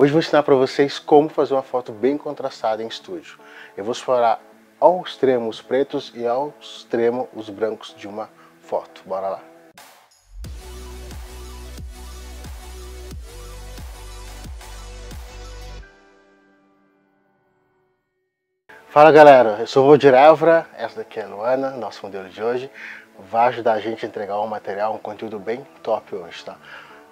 Hoje vou ensinar para vocês como fazer uma foto bem contrastada em estúdio. Eu vou explorar ao extremo os pretos e ao extremo os brancos de uma foto. Bora lá! Fala galera, eu sou o Valdir Évora, essa daqui é a Luana, nosso modelo de hoje. Vai ajudar a gente a entregar um material, um conteúdo bem top hoje, tá?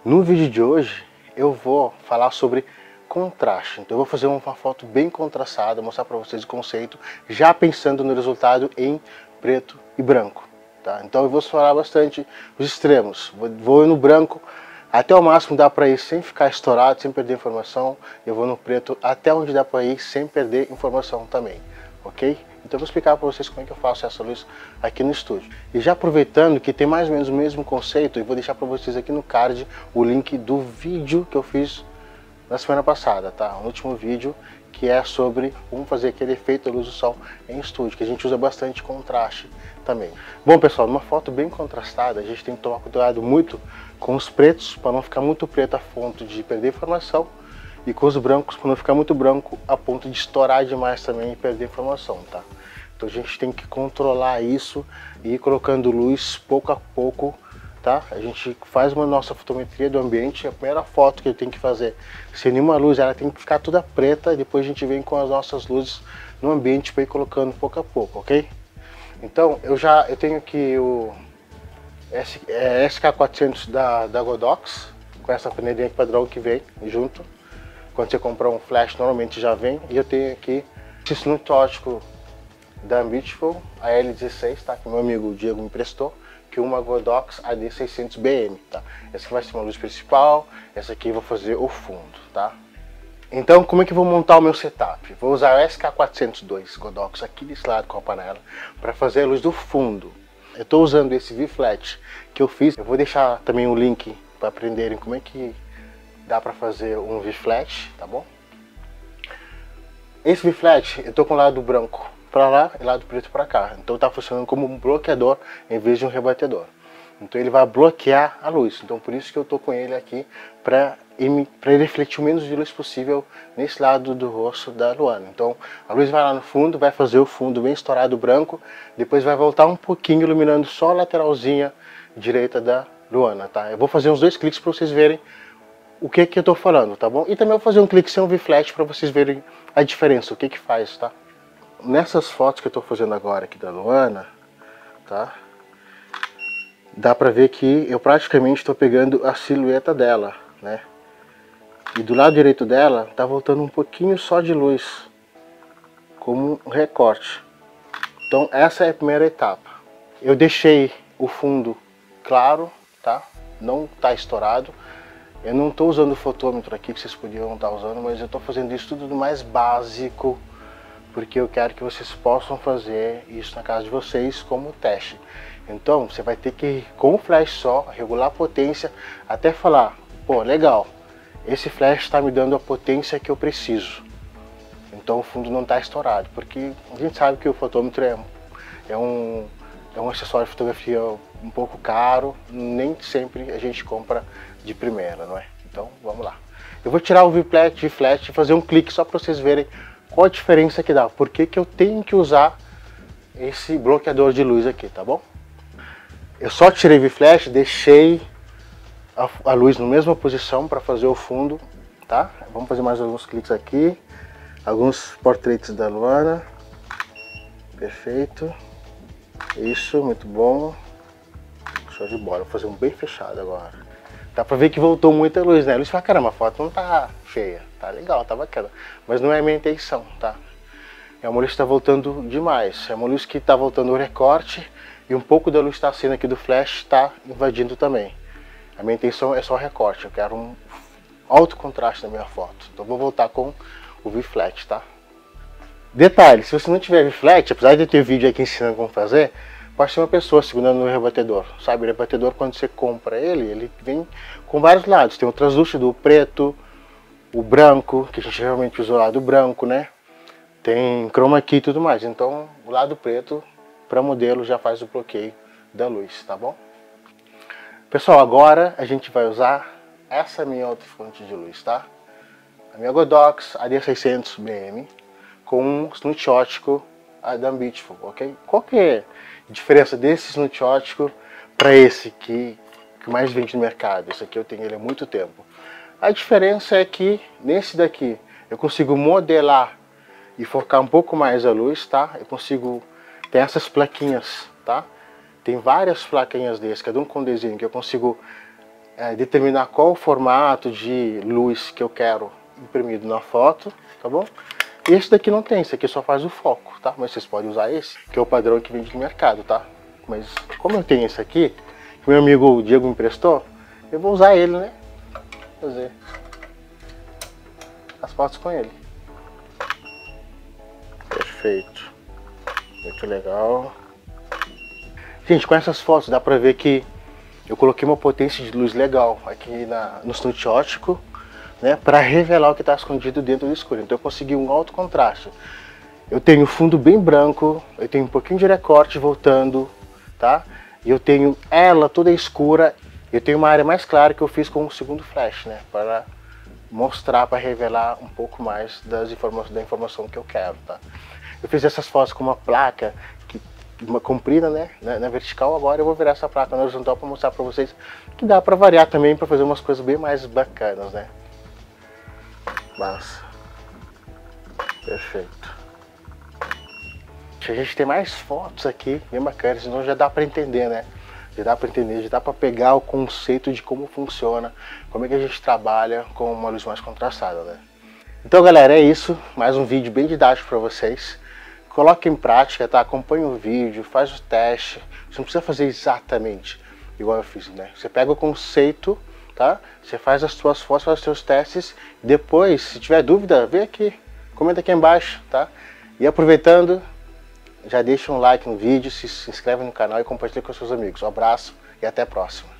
No vídeo de hoje eu vou falar sobre contraste. Então eu vou fazer uma foto bem contrastada, mostrar para vocês o conceito, já pensando no resultado em preto e branco. Tá? Então eu vou explorar bastante os extremos. Vou no branco até o máximo dá para ir sem ficar estourado, sem perder informação. Eu vou no preto até onde dá para ir sem perder informação também, ok? Então eu vou explicar para vocês como é que eu faço essa luz aqui no estúdio. E já aproveitando que tem mais ou menos o mesmo conceito, eu vou deixar para vocês aqui no card o link do vídeo que eu fiz na semana passada, tá? O último vídeo que é sobre como fazer aquele efeito da luz do sol em estúdio, que a gente usa bastante contraste também. Bom pessoal, numa foto bem contrastada, a gente tem que tomar cuidado muito com os pretos, para não ficar muito preto a ponto de perder informação, e com os brancos, para não ficar muito branco a ponto de estourar demais também e perder informação, tá? Então a gente tem que controlar isso e ir colocando luz pouco a pouco tá? A gente faz uma nossa fotometria do ambiente, a primeira foto que tem que fazer, sem nenhuma luz, ela tem que ficar toda preta, depois a gente vem com as nossas luzes no ambiente para ir colocando pouco a pouco, ok? Então, eu já eu tenho aqui o é, SK400 da, da Godox, com essa panelinha padrão que vem junto. Quando você comprar um flash, normalmente já vem. E eu tenho aqui esse snoot ótico da Ambitful, a L16, tá? Que meu amigo Diego me emprestou que uma Godox AD600BM, tá? Essa aqui vai ser uma luz principal, essa aqui eu vou fazer o fundo, tá? Então, como é que eu vou montar o meu setup? Vou usar o SK402 Godox aqui desse lado com a panela para fazer a luz do fundo. Eu estou usando esse V-Flat que eu fiz. Eu vou deixar também o link para aprenderem como é que dá para fazer um V-Flat, tá bom? Esse V-Flat, eu estou com o lado branco para lá e lado preto para cá. Então está funcionando como um bloqueador em vez de um rebatedor. Então ele vai bloquear a luz. Então por isso que eu estou com ele aqui para ele refletir o menos de luz possível nesse lado do rosto da Luana. Então a luz vai lá no fundo, vai fazer o fundo bem estourado branco, depois vai voltar um pouquinho iluminando só a lateralzinha direita da Luana, tá? Eu vou fazer uns dois cliques para vocês verem o que que eu estou falando, tá bom? E também vou fazer um clique sem o V-Flash para vocês verem a diferença, o que que faz, tá? nessas fotos que eu estou fazendo agora aqui da Luana, tá? Dá pra ver que eu praticamente estou pegando a silhueta dela, né? E do lado direito dela tá voltando um pouquinho só de luz, como um recorte. Então essa é a primeira etapa. Eu deixei o fundo claro, tá? Não tá estourado. Eu não estou usando o fotômetro aqui que vocês podiam estar usando, mas eu estou fazendo isso tudo do mais básico porque eu quero que vocês possam fazer isso na casa de vocês como teste. Então você vai ter que, com o flash só, regular a potência até falar, pô, legal, esse flash está me dando a potência que eu preciso. Então o fundo não está estourado, porque a gente sabe que o fotômetro é, é, um, é um acessório de fotografia um pouco caro, nem sempre a gente compra de primeira, não é? Então vamos lá. Eu vou tirar o V-Flat e fazer um clique só para vocês verem qual a diferença que dá? Por que, que eu tenho que usar esse bloqueador de luz aqui, tá bom? Eu só tirei V-Flash, deixei a, a, luz na mesma posição para fazer o fundo, tá? Vamos fazer mais alguns cliques aqui. Alguns portretes da Luana. Perfeito. Isso, muito bom. Show de bola. Vou fazer um bem fechado agora. Dá pra ver que voltou muita luz, né? A luz fala, caramba, a foto não tá feia, tá legal, tá bacana. Mas não é a minha intenção, tá? É uma luz que tá voltando demais. É uma luz que tá voltando o recorte e um pouco da luz que tá saindo aqui do flash tá invadindo também. A minha intenção é só recorte, eu quero um alto contraste na minha foto. Então vou voltar com o V-Flat, tá? Detalhe, se você não tiver V-Flat, apesar de ter vídeo aqui ensinando como fazer, pode ser uma pessoa segurando no rebatedor. Sabe, o rebatedor quando você compra ele, ele vem com vários lados. Tem o translúcido, o preto, o branco, que a gente realmente usa o lado branco, né? Tem chroma key e tudo mais. Então, o lado preto para modelo já faz o bloqueio da luz, tá bom? Pessoal, agora a gente vai usar essa minha outra fonte de luz, tá? a minha Godox AD600BM com um snoot ótico da Beautiful, ok? Qual que é a diferença desse snoot ótico para esse que, que mais vende no mercado? Esse aqui eu tenho ele há muito tempo. A diferença é que nesse daqui eu consigo modelar e focar um pouco mais a luz, tá? Eu consigo ter essas plaquinhas, tá? Tem várias plaquinhas desse, cada um com desenho, que eu consigo é, determinar qual o formato de luz que eu quero imprimido na foto, tá bom? Esse daqui não tem, esse aqui só faz o foco, tá? Mas vocês podem usar esse, que é o padrão que vende no mercado, tá? Mas como eu tenho esse aqui, que meu amigo Diego me emprestou, eu vou usar ele, né? Fazer as fotos com ele. Perfeito. Muito legal. Gente, com essas fotos dá pra ver que eu coloquei uma potência de luz legal aqui na, no snut ótico né, para revelar o que está escondido dentro do escuro. Então eu consegui um alto contraste. Eu tenho fundo bem branco, eu tenho um pouquinho de recorte voltando, tá? E eu tenho ela toda escura, eu tenho uma área mais clara que eu fiz com o segundo flash, né? Para mostrar, para revelar um pouco mais das informações, da informação que eu quero, tá? Eu fiz essas fotos com uma placa que uma comprida, né, na, na, vertical. Agora eu vou virar essa placa na horizontal para mostrar para vocês que dá para variar também para fazer umas coisas bem mais bacanas, né? Massa. Perfeito. A gente tem mais fotos aqui, bem bacanas, senão já dá para entender, né? Já dá para entender, já dá para pegar o conceito de como funciona, como é que a gente trabalha com uma luz mais contrastada, né? Então, galera, é isso. Mais um vídeo bem didático para vocês. Coloque em prática, tá? Acompanhe o vídeo, faz o teste. Você não precisa fazer exatamente igual eu fiz, né? Você pega o conceito tá? Você faz as suas fotos, faz os seus testes. Depois, se tiver dúvida, vem aqui, comenta aqui embaixo, tá? E aproveitando, já deixa um like no vídeo, se inscreve no canal e compartilha com seus amigos. Um abraço e até a próxima.